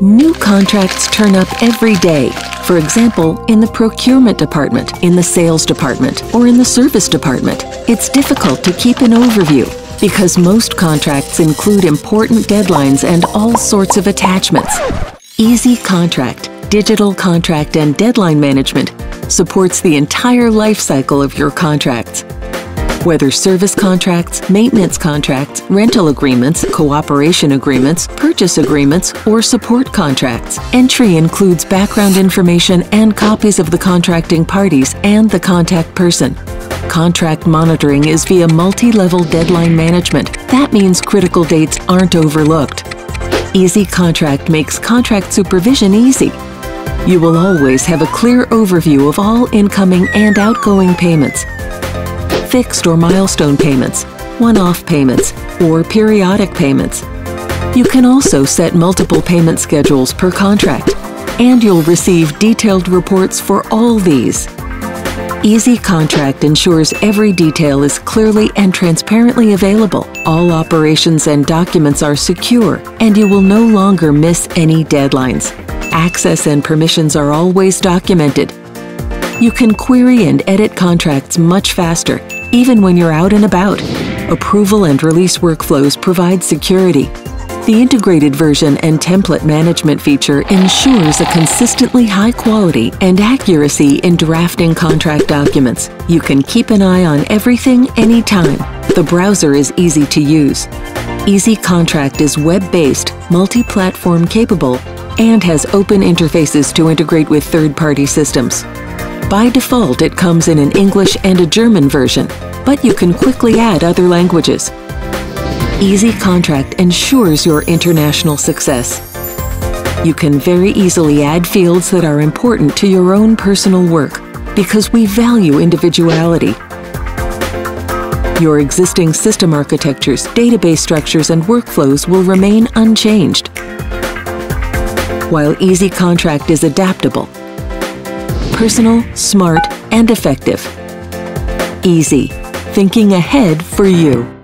New contracts turn up every day. For example, in the procurement department, in the sales department, or in the service department. It's difficult to keep an overview because most contracts include important deadlines and all sorts of attachments. Easy Contract, digital contract and deadline management supports the entire life cycle of your contracts. Whether service contracts, maintenance contracts, rental agreements, cooperation agreements, purchase agreements, or support contracts, entry includes background information and copies of the contracting parties and the contact person. Contract monitoring is via multi-level deadline management. That means critical dates aren't overlooked. Easy Contract makes contract supervision easy. You will always have a clear overview of all incoming and outgoing payments, fixed or milestone payments, one-off payments, or periodic payments. You can also set multiple payment schedules per contract, and you'll receive detailed reports for all these. Easy Contract ensures every detail is clearly and transparently available. All operations and documents are secure, and you will no longer miss any deadlines. Access and permissions are always documented. You can query and edit contracts much faster, even when you're out and about. Approval and release workflows provide security. The integrated version and template management feature ensures a consistently high quality and accuracy in drafting contract documents. You can keep an eye on everything anytime. The browser is easy to use. Easy Contract is web-based, multi-platform capable, and has open interfaces to integrate with third-party systems. By default, it comes in an English and a German version, but you can quickly add other languages. Easy Contract ensures your international success. You can very easily add fields that are important to your own personal work because we value individuality. Your existing system architectures, database structures, and workflows will remain unchanged, while Easy Contract is adaptable personal, smart, and effective. Easy, thinking ahead for you.